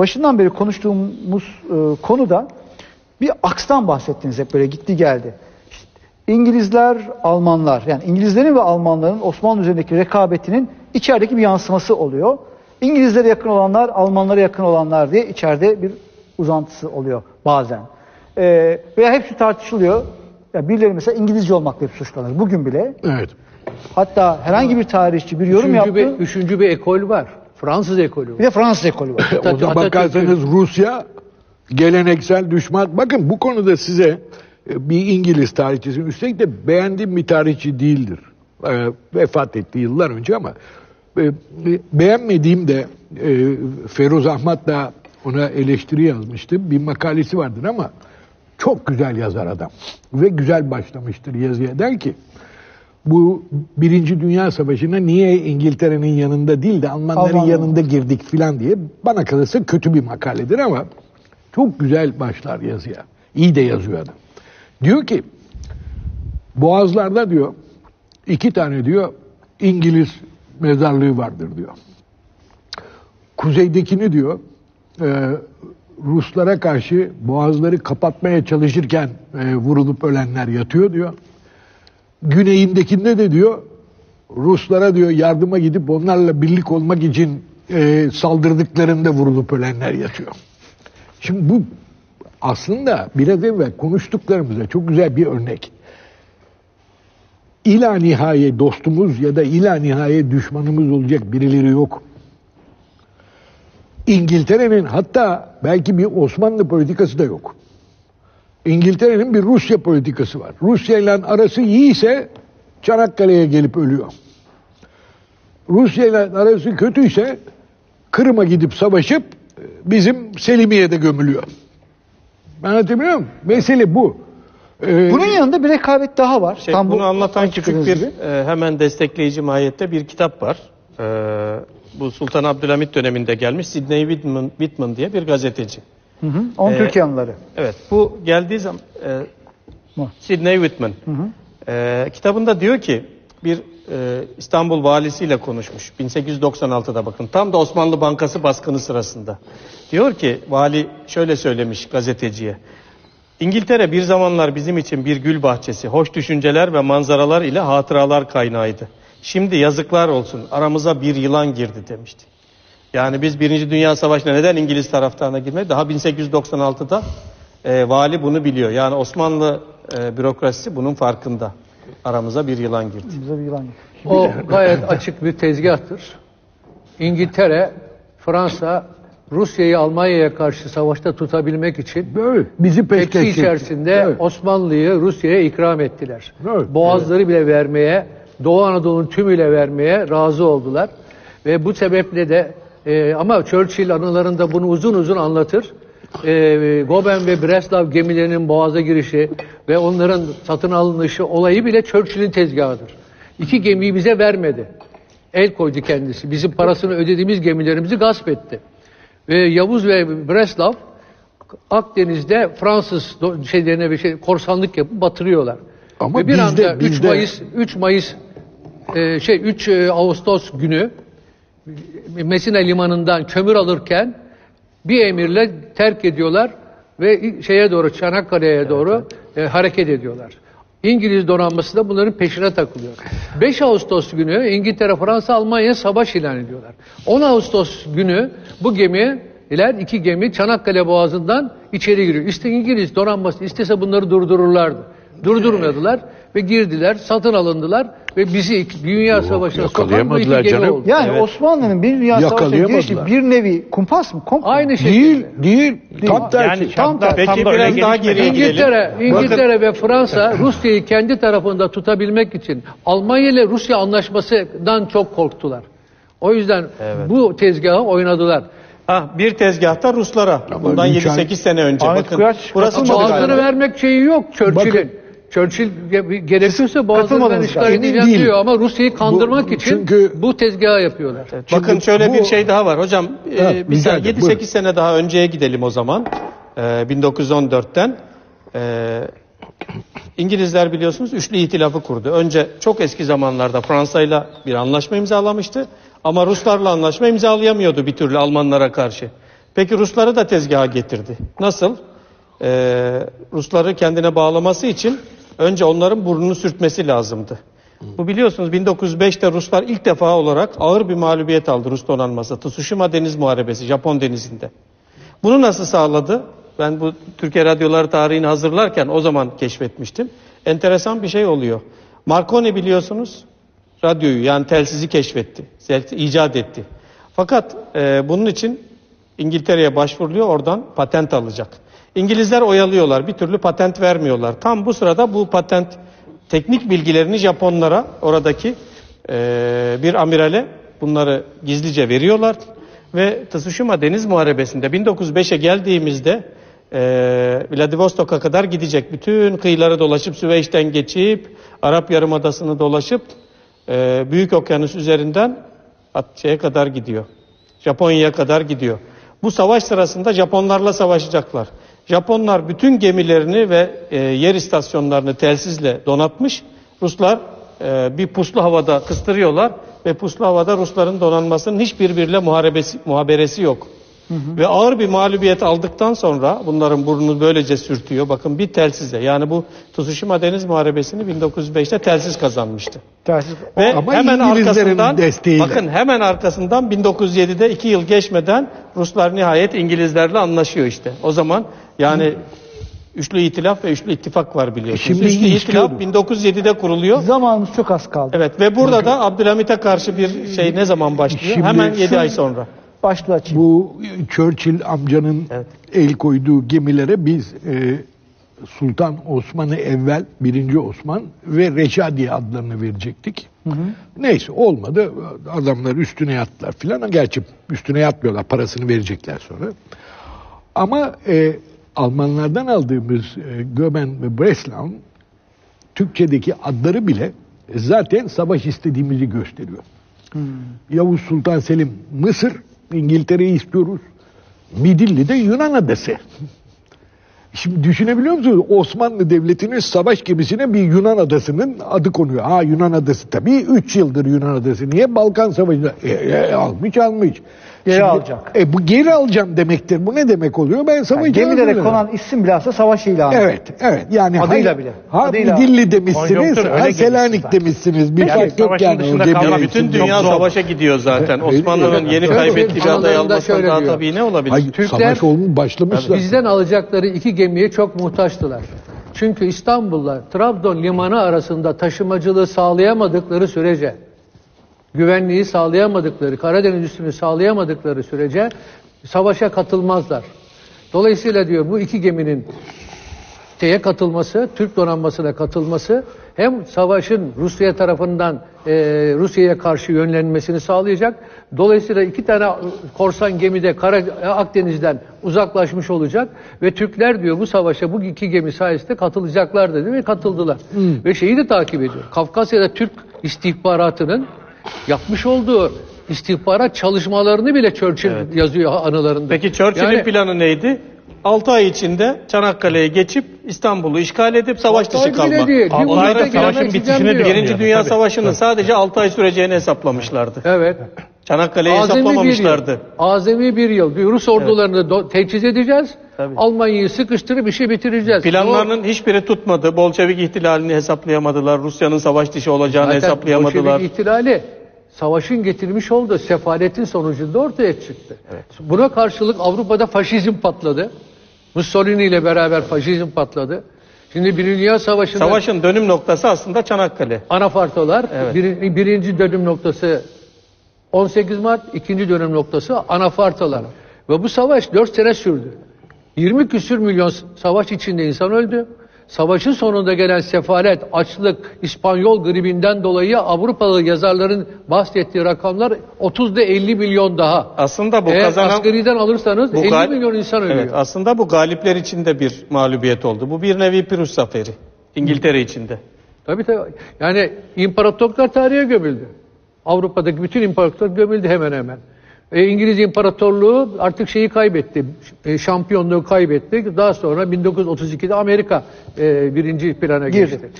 başından beri konuştuğumuz e, konuda bir akstan bahsettiniz hep böyle gitti geldi. İşte İngilizler, Almanlar yani İngilizlerin ve Almanların Osmanlı üzerindeki rekabetinin içerideki bir yansıması oluyor. İngilizlere yakın olanlar, Almanlara yakın olanlar diye içeride bir uzantısı oluyor bazen. Ee, veya hepsi tartışılıyor. Ya birileri mesela İngilizce olmakla hep suçlanır. Bugün bile. Evet. Hatta herhangi bir tarihçi bir yorum Üçüncü yaptı. bir, üçüncü bir ekol var. Fransız ekolü Bir var. de Fransız ekolü var. O da bakarsanız Rusya geleneksel düşman. Bakın bu konuda size e, bir İngiliz tarihçisi, üstelik de beğendiğim bir tarihçi değildir. E, vefat etti yıllar önce ama e, e, beğenmediğim de e, Feroz Ahmet da ona eleştiri yazmıştı. Bir makalesi vardır ama çok güzel yazar adam. Ve güzel başlamıştır yazıya. Der ki bu Birinci Dünya Savaşı'na niye İngiltere'nin yanında değil de Almanların Almanlar. yanında girdik filan diye bana kalırsa kötü bir makaledir ama çok güzel başlar yazıya. İyi de yazıyor adam. Diyor ki Boğazlarda diyor iki tane diyor İngiliz mezarlığı vardır diyor. Kuzeydekini diyor e, Ruslara karşı boğazları kapatmaya çalışırken e, vurulup ölenler yatıyor diyor. Güneyindekinde de diyor Ruslara diyor yardıma gidip onlarla birlik olmak için e, saldırdıklarında vurulup ölenler yatıyor. Şimdi bu aslında biraz evvel konuştuklarımıza çok güzel bir örnek. İla nihaye dostumuz ya da ila nihaye düşmanımız olacak birileri yok. İngiltere'nin hatta belki bir Osmanlı politikası da yok. İngiltere'nin bir Rusya politikası var. Rusya ile arası iyiyse Çanakkale'ye gelip ölüyor. Rusya ile arası kötüyse Kırım'a gidip savaşıp e, bizim Selimiye'de gömülüyor. Ben anlatabiliyor muyum? Mesele bu. Ee, Bunun yanında bir rekabet daha var. Şey, Tam bunu bu anlatan küçük bir gibi. e, hemen destekleyici mahiyette bir kitap var. E, bu Sultan Abdülhamit döneminde gelmiş Sidney Whitman, Whitman diye bir gazeteci. Hı hı. On Ee, Türkiye anıları. Evet bu geldiği zaman e. Sidney Whitman E, kitabında diyor ki bir e, İstanbul valisiyle konuşmuş 1896'da bakın tam da Osmanlı Bankası baskını sırasında. Diyor ki vali şöyle söylemiş gazeteciye. İngiltere bir zamanlar bizim için bir gül bahçesi, hoş düşünceler ve manzaralar ile hatıralar kaynağıydı. Şimdi yazıklar olsun aramıza bir yılan girdi demişti. Yani biz Birinci Dünya Savaşı'na neden İngiliz taraftarına girmedi? Daha 1896'da e, vali bunu biliyor. Yani Osmanlı e, bürokrasisi bunun farkında. Aramıza bir yılan girdi. Bize bir yılan. O gayet açık bir tezgahtır. İngiltere, Fransa, Rusya'yı Almanya'ya karşı savaşta tutabilmek için böyle bizi tepsi peşkeş çekti. içerisinde Evet. Osmanlı'yı Rusya'ya ikram ettiler. Evet, Boğazları bile vermeye, Doğu Anadolu'nun tümüyle vermeye razı oldular. Ve bu sebeple de e, ama Churchill anılarında bunu uzun uzun anlatır. E, Goben ve Breslau gemilerinin boğaza girişi ve onların satın alınışı olayı bile Churchill'in tezgahıdır. İki gemiyi bize vermedi. El koydu kendisi. Bizim parasını ödediğimiz gemilerimizi gasp etti. Ve Yavuz ve Breslau Akdeniz'de Fransız şeylerine bir şey korsanlık yapıp batırıyorlar. Ama Ve bir bizde- anda 3 bizde- Mayıs 3 Mayıs e, şey 3 e, Ağustos günü Mesina limanından kömür alırken bir emirle terk ediyorlar ve şeye doğru Çanakkale'ye doğru e, hareket ediyorlar. İngiliz donanması da bunların peşine takılıyor. 5 Ağustos günü İngiltere, Fransa, Almanya savaş ilan ediyorlar. 10 Ağustos günü bu gemiler iki gemi Çanakkale Boğazı'ndan içeri giriyor. İşte İngiliz donanması istese bunları durdururlardı. Durdurmadılar ve girdiler, satın alındılar ve bizi Dünya Savaşı'na sokan bu iki yakalayamadılar gemi canım. oldu. Yani Osmanlı'nın bir dünya savaşına girişi bir nevi kumpas mı? Komplo mu? Aynı şekilde. Değil, değil. Tam tersi. Yani Tam tam, da- peki tam biraz da öyle daha gelişmedi. geriye gidelim. İngiltere, İngiltere ve Fransa Rusya'yı kendi tarafında tutabilmek için Almanya ile Rusya anlaşmasından çok korktular. O yüzden bu tezgahı oynadılar. Ha, bir tezgahta Ruslara. Bundan ay- 7-8 sene önce. Ahmet Bakın Kıraç burası çok galiba. Vermek şeyi yok Churchill'in. Bakın- Churchill ge- gerekirse boğazları ben Katılmadınız işgal galiba. edeceğim Değil. diyor ama Rusya'yı kandırmak Bu- için çünkü- bu tezgahı yapıyorlar. Bakın Şimdi şöyle bu- bir şey daha var. Hocam e, Ha, bir rica sene- ederim, 7-8 buyurun. sene daha önceye gidelim o zaman. E, 1914'ten. E, İngilizler biliyorsunuz üçlü ihtilafı kurdu. Önce çok eski zamanlarda Fransa'yla bir anlaşma imzalamıştı. Ama Ruslarla anlaşma imzalayamıyordu bir türlü Almanlara karşı. Peki Rusları da tezgaha getirdi. Nasıl? Ee, Rusları kendine bağlaması için önce onların burnunu sürtmesi lazımdı. Bu biliyorsunuz 1905'te Ruslar ilk defa olarak ağır bir mağlubiyet aldı Rus donanması. Tsushima Deniz Muharebesi Japon denizinde. Bunu nasıl sağladı? Ben bu Türkiye radyoları tarihini hazırlarken o zaman keşfetmiştim. Enteresan bir şey oluyor. Marconi biliyorsunuz radyoyu yani telsizi keşfetti. icat etti. Fakat e, bunun için İngiltere'ye başvuruluyor oradan patent alacak. İngilizler oyalıyorlar bir türlü patent vermiyorlar. Tam bu sırada bu patent teknik bilgilerini Japonlara oradaki e, bir amirale bunları gizlice veriyorlar. Ve Tsushima Deniz Muharebesi'nde 1905'e geldiğimizde e, Vladivostok'a kadar gidecek. Bütün kıyıları dolaşıp Süveyş'ten geçip Arap Yarımadası'nı dolaşıp e, Büyük Okyanus üzerinden şeye kadar gidiyor. Japonya'ya kadar gidiyor. Bu savaş sırasında Japonlarla savaşacaklar. Japonlar bütün gemilerini ve e, yer istasyonlarını telsizle donatmış. Ruslar e, bir puslu havada kıstırıyorlar ve puslu havada Rusların donanmasının hiçbirbiriyle muharebesi, muhaberesi yok. Ve ağır bir mağlubiyet aldıktan sonra bunların burnunu böylece sürtüyor. Bakın bir telsizle yani bu Tsushima Deniz Muharebesi'ni 1905'te telsiz kazanmıştı. Telsiz Ve Ama hemen arkasından desteğiyle. bakın hemen arkasından 1907'de iki yıl geçmeden Ruslar nihayet İngilizlerle anlaşıyor işte. O zaman yani üçlü itilaf ve üçlü ittifak var biliyorsunuz. Şimdi üçlü itilaf istiyordum. 1907'de kuruluyor. zamanımız çok az kaldı. Evet ve burada da Abdülhamit'e karşı bir şey ne zaman başlıyor? Şimdi hemen 7 şu- ay sonra. Başlığı açayım. Bu Churchill amcanın Evet. el koyduğu gemilere biz e, Sultan Osman'ı evvel 1. Osman ve Reşadiye adlarını verecektik. Neyse olmadı. Adamlar üstüne yattılar filan. Gerçi üstüne yatmıyorlar. Parasını verecekler sonra. Ama e, Almanlardan aldığımız e, Göben ve Breslau Türkçedeki adları bile zaten savaş istediğimizi gösteriyor. Yavuz Sultan Selim Mısır, İngiltere'yi istiyoruz. Midilli de Yunan adası. Şimdi düşünebiliyor musunuz? Osmanlı Devleti'nin savaş gemisine bir Yunan adasının adı konuyor. Ha Yunan adası tabii 3 yıldır Yunan adası. Niye? Balkan Savaşı'nda. E, e, almış almış. Geri alacak. E, bu geri alacağım demektir. Bu ne demek oluyor? Ben savaşı Yani gemilere hazırlarım. konan isim bile aslında savaş ilanı. Evet, evet. Yani Adıyla ha- bile. Ha Adıyla. Midilli demişsiniz, öyle ha Selanik zaten. demişsiniz. Bir Yani fark yok savaşın yani. kalan bütün dünya savaşa gidiyor zaten. Osmanlı'nın yeni kaybettiği bir adayı almasından daha tabii ne olabilir? Hayır, Türkler- savaş olmuş başlamış zaten. Bizden alacakları iki gemiye çok muhtaçtılar. Çünkü İstanbul'la Trabzon limanı arasında taşımacılığı sağlayamadıkları sürece, güvenliği sağlayamadıkları, Karadeniz üstünü sağlayamadıkları sürece savaşa katılmazlar. Dolayısıyla diyor bu iki geminin şeye katılması, Türk donanmasına katılması hem savaşın Rusya tarafından e, Rusya'ya karşı yönlenmesini sağlayacak. Dolayısıyla iki tane korsan gemide Kara Akdeniz'den uzaklaşmış olacak ve Türkler diyor bu savaşa bu iki gemi sayesinde katılacaklar dedi ve katıldılar. Ve şeyi de takip ediyor. Kafkasya'da Türk istihbaratının yapmış olduğu istihbarat çalışmalarını bile Churchill yazıyor anılarında. Peki Churchill'in Yani- planı neydi? 6 ay içinde Çanakkale'ye geçip İstanbul'u işgal edip savaş dışı kalmak. değil, Onların uyarıda savaşın girmek bitişini istemiyor. Birinci Dünya Savaşı'nın sadece 6 ay süreceğini hesaplamışlardı. Evet. Çanakkale'yi Azami bir yıl. hesaplamamışlardı. Azami bir yıl. Bir Rus ordularını do- teçhiz edeceğiz. Tabii. Almanya'yı sıkıştırıp işi bitireceğiz. Planlarının hiçbiri tutmadı. Bolşevik ihtilalini hesaplayamadılar. Rusya'nın savaş dışı O- olacağını zaten hesaplayamadılar. Bolşevik ihtilali savaşın getirmiş olduğu sefaletin sonucunda ortaya çıktı. Buna karşılık Avrupa'da faşizm patladı. Mussolini ile beraber faşizm patladı. Şimdi Birinci Dünya Savaşı'nda Savaşın dönüm noktası aslında Çanakkale. anafartolar, Evet. bir- birinci dönüm noktası 18 Mart, ikinci dönüm noktası anafartolar. Ve bu savaş 4 sene sürdü. 20 küsür milyon savaş içinde insan öldü. Savaşın sonunda gelen sefalet, açlık, İspanyol gribinden dolayı Avrupalı yazarların bahsettiği rakamlar 30'da 50 milyon daha. Aslında bu Eğer kazanan asgariden alırsanız bu 50 gal- milyon insan ölüyor. Evet, aslında bu galipler için de bir mağlubiyet oldu. Bu bir nevi Pirus zaferi. İngiltere içinde. Tabii tabii. Yani imparatorluklar tarihe gömüldü. Avrupa'daki bütün imparatorluklar gömüldü hemen hemen. E, İngiliz İmparatorluğu artık şeyi kaybetti. E, şampiyonluğu kaybetti. Daha sonra 1932'de Amerika e, birinci plana Girdi. geçti.